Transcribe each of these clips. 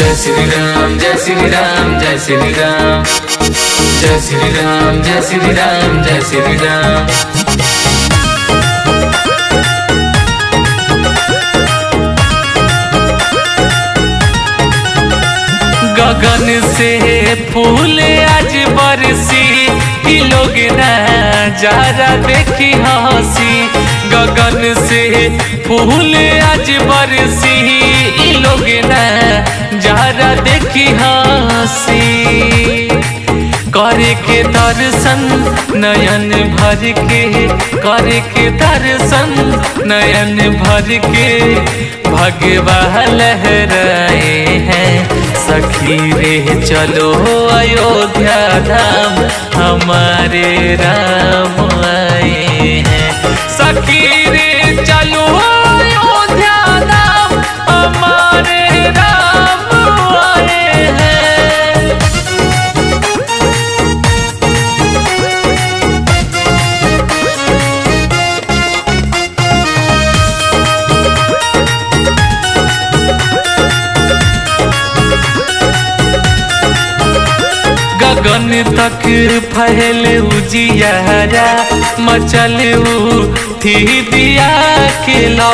जय श्री राम, जय श्री राम, जय श्री राम। जय श्री राम, जय श्री राम, जय श्री राम। गगन से फूल आज बरसी, ई लोग नज़ारा देखी हँसी। गगन से फूल आज बरसी, ई लोग हँसी करे के दर्शन, नयन भर के। करे के दर्शन, नयन भर के। भगवा लहराए हैं, सखी रे, चलो अयोध्या धाम। हमारे राम आए हैं। सखी गगन तक फहल उजियारा मचल थी दिया के लो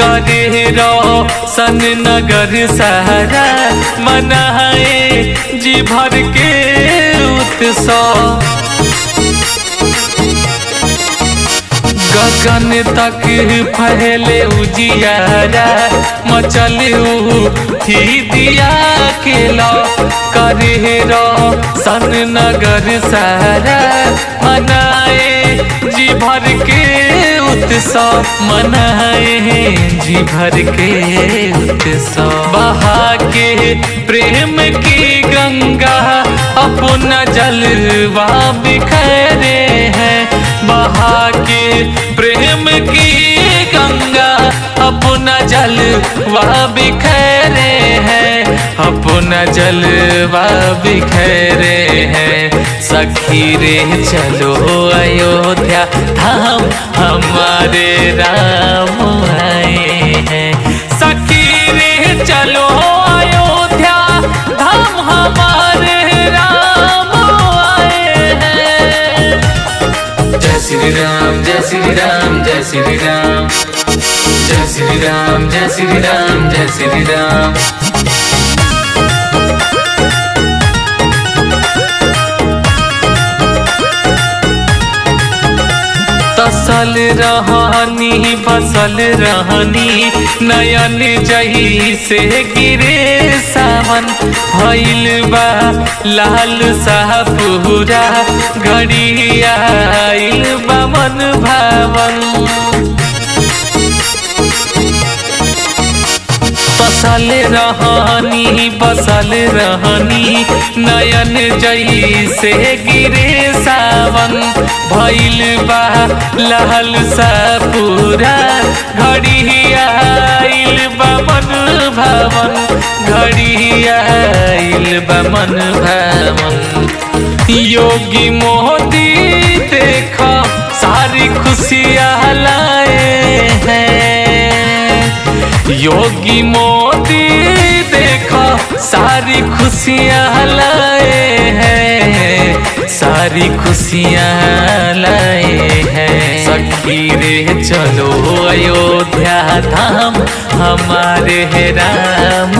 करे सन नगर सहरा, मनाए जी भर के उत्सव। गगन तक फैले उजियारा मचल थी दिया के लो करे सन नगर सारा, मनाए जी भर के उत्सव। मनाए जी भर के उत्सव। बहा के प्रेम की गंगा, अपना जलवा बिखरे। वह बिखरे हैं, अपना जल वह बिखरे हैं। सखी रे, चलो अयोध्या धाम, हमारे राम आए हैं। सखी रे, चलो अयोध्या धाम, हमारे राम आए हैं। जय श्री राम, जय श्री राम, जय श्री राम। जय श्री राम, जय श्री राम, जय श्री राम। तसल रहनी, फ़सल रहनी, नयन जही से गिरे सावन। भैल बा, लाल सा पूरा, घड़ी आइल बा मन भावन। बसल रहनी बसल रहनी। नयन जई से गिरे सावन भैल बा लहल सा पूरा। घड़ी आइल बा मन भावन, घड़ी आइल बमन भवन। योगी मोदी देखा, सारी खुशियाँ योगी मोदी देखो, सारी खुशियाँ लाए हैं, सारी खुशियाँ लाए हैं। सखी रे चलो अयोध्या धाम, हमारे राम। हैं